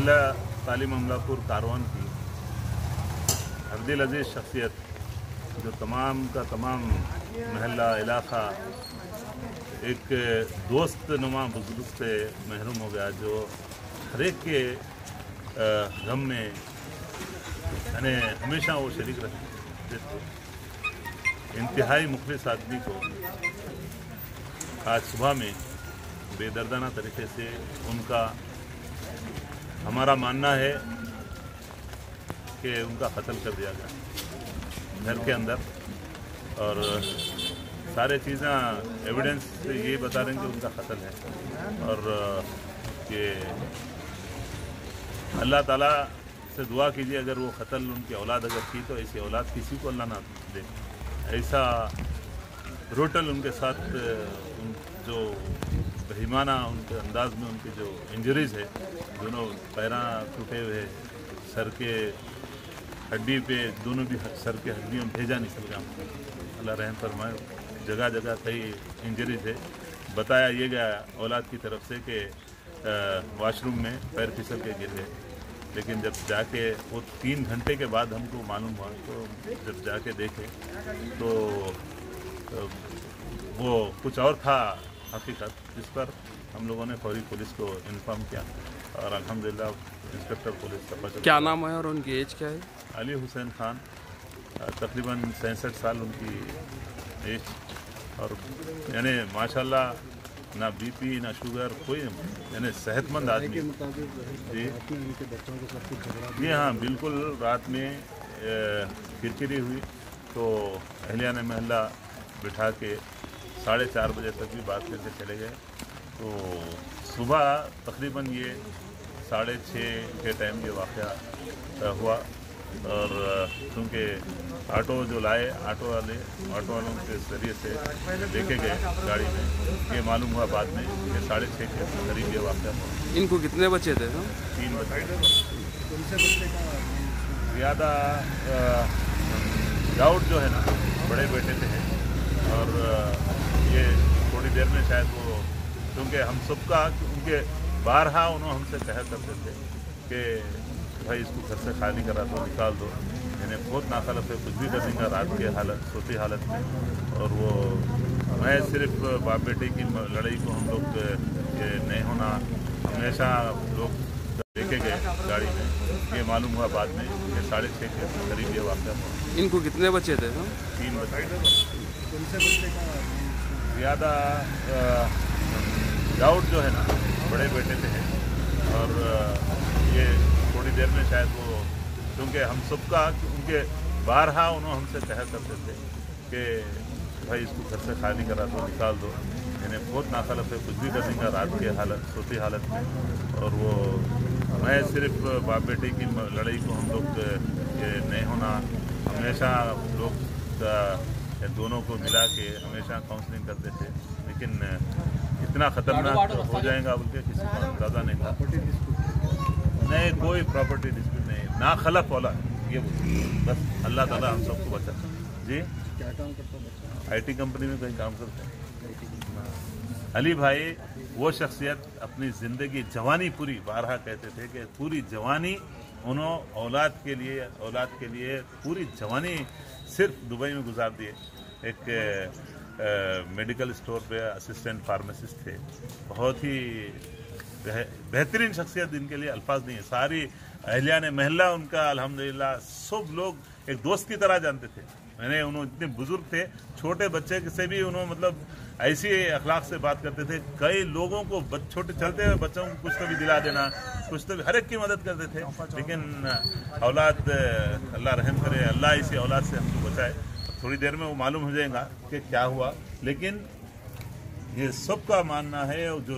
महला तालीम अमलापुर कारवान की हरदिल अज़ीज़ शख्सियत, जो तमाम का तमाम महला इलाका, एक दोस्त नुमा बुज़ुर्ग से महरूम हो गया, जो हर एक के गम में, यानी हमेशा वो शरीक रहते थे। इंतहाई मुखलिस आदमी को आज सुबह में बेदर्दाना तरीके से उनका हमारा मानना है कि उनका कत्ल कर दिया गया घर के अंदर। और सारे चीज़ें एविडेंस से ये बता रहे हैं कि उनका कत्ल है। और कि अल्लाह ताला से दुआ कीजिए, अगर वो कत्ल उनकी औलाद अगर की तो ऐसी औलाद किसी को अल्लाह ना दे। ऐसा रोटल उनके साथ, उन जो रहीमाना उनके अंदाज में उनकी जो इंजरीज है दोनों पैरा टूटे हुए सर के हड्डी पे दोनों भी सर के हड्डियों में भेजा निकल गया अल्लाह रहम फरमाए जगह जगह कई इंजरीज है। बताया ये गया औलाद की तरफ़ से कि वॉशरूम में पैर फिसल के गिर गए। लेकिन जब जाके वो तीन घंटे के बाद हमको मालूम हुआ तो जब जाके देखे तो अ, वो कुछ और था हकीकत जिस पर हम लोगों ने फौरी पुलिस को इन्फॉर्म किया और अलहमदिल्ला इंस्पेक्टर पुलिस का पता क्या नाम है और उनकी एज क्या है? अली हुसैन खान तकरीबन सैंसठ साल उनकी एज और यानी माशाल्लाह ना बीपी ना शुगर कोई यानी सेहतमंद आदमी। जी जी। हाँ बिल्कुल रात में किरकिरी हुई तो अहलिया ने महल्ला बिठा के साढ़े चार बजे तक भी बात करके चले गए। तो सुबह तकरीबन ये साढ़े छः के टाइम ये वाक़ हुआ। और क्योंकि ऑटो जो लाए ऑटो वाले ऑटो वालों के ज़रिए से लेके गए गाड़ी में ये मालूम हुआ बाद में कि साढ़े छः के करीब ये वाक़ हुआ। इनको कितने बच्चे थे? तीन बजे। ज़्यादा डाउट जो है ना बड़े बेटे से है। और शायद वो क्योंकि हम सबका उनके बारहा उन्होंने हमसे कहा करते थे कि भाई इसको घर से खाली करा दो निकाल दो। मैंने बहुत नाखलफ है कुछ भी कर देंगे रात के हालत सोती हालत में। और वो मैं सिर्फ़ बाप बेटे की लड़ाई को हम लोग ये नहीं होना हमेशा लोग लेके गए गाड़ी में। ये मालूम हुआ बाद में कि साढ़े छः के करीब ये वाक़ इनको कितने बच्चे थे? तीन बजे ज़्यादा डाउट जो है ना, बड़े बेटे से है। और ये थोड़ी देर में शायद वो, क्योंकि हम सबका, उनके बारहा उन्होंने हमसे कहा करते थे कि, भाई, इसको घर से खाली करा दो, निकाल दो। इन्हें बहुत नाखलफ है कुछ भी कर देंगे रात की हालत, सोती हालत में। और वो, मैं सिर्फ़ बाप बेटे की लड़ाई को हम लोग, ये नहीं होना, हमेशा लोग दोनों को मिला के हमेशा काउंसलिंग करते थे लेकिन इतना खतरनाक हो जाएगा बोल के किसी का अंदाज़ा नहीं था। नहीं कोई प्रॉपर्टी डिस्प्यूट नहीं। ना खलफ वाला ये बोल। बस अल्लाह ताला हम सबको बचा। जी? क्या काम करता बच्चा? आईटी कंपनी में कहीं काम करते हैं। अली भाई वो शख्सियत अपनी ज़िंदगी जवानी पूरी बारहा कहते थे कि पूरी जवानी उन्होंने औलाद के लिए औलाद के लिए पूरी जवानी सिर्फ़ दुबई में गुजार दिए। एक मेडिकल स्टोर पे असिस्टेंट फार्मासिस्ट थे। बहुत ही बेहतरीन शख्सियत इनके लिए अल्फाज नहीं है। सारी अहलिया ने महिला उनका, अल्हम्दुलिल्लाह, सब लोग एक दोस्त की तरह जानते थे। मैंने उन्होंने इतने बुज़ुर्ग थे, छोटे बच्चे से भी उन्होंने मतलब ऐसी अखलाक से बात करते थे। कई लोगों को छोटे चलते हुए बच्चों को कुछ तो भी दिला देना, कुछ तो भी, हर एक की मदद करते थे। लेकिन औलाद अल्लाह रहम करे, अल्लाह इसी औलाद से हमको बचाए। थोड़ी देर में वो मालूम हो जाएगा कि क्या हुआ। लेकिन ये सबका मानना है जो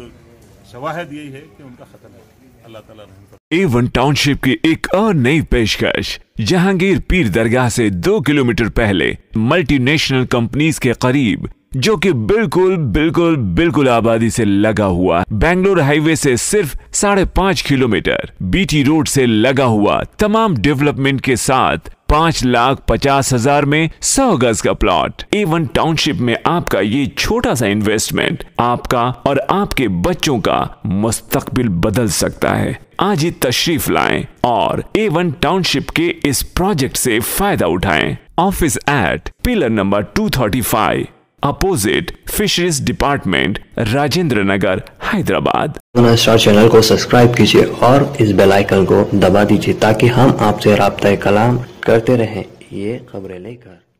शवाहद यही है कि उनका खत्म है। अल्लाह ताला रहम करे। ए वन टाउनशिप की एक और नई पेशकश, जहांगीर पीर दरगाह से दो किलोमीटर पहले मल्टीनेशनल कंपनीज़ के करीब, जो कि बिल्कुल बिल्कुल बिल्कुल आबादी से लगा हुआ बेंगलोर हाईवे से सिर्फ़ साढ़े पाँच किलोमीटर बीटी रोड से लगा हुआ तमाम डेवलपमेंट के साथ पाँच लाख पचास हज़ार में सौ गज का प्लॉट एवन टाउनशिप में आपका ये छोटा सा इन्वेस्टमेंट आपका और आपके बच्चों का मुस्तकबिल बदल सकता है। आज ही तशरीफ़ लाएँ और एवन टाउनशिप के इस प्रोजेक्ट से फ़ायदा उठाएँ। Office at pillar number 235 opposite fisheries department Rajendra Nagar Hyderabad. Star channel को सब्सक्राइब कीजिए और इस बेल आइकन को दबा दीजिए ताकि हम आपसे रबता कलाम करते रहें। ये खबरें लेकर।